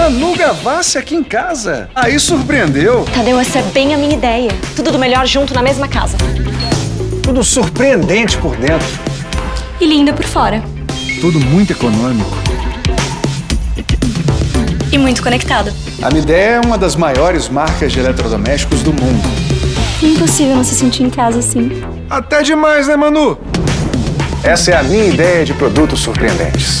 Manu Gavassi aqui em casa. Aí surpreendeu. Tadeu, essa é bem a minha ideia. Tudo do melhor junto na mesma casa. Tudo surpreendente por dentro. E linda por fora. Tudo muito econômico. E muito conectado. A Midea é uma das maiores marcas de eletrodomésticos do mundo. Impossível não se sentir em casa assim. Até demais, né, Manu? Essa é a minha ideia de produtos surpreendentes.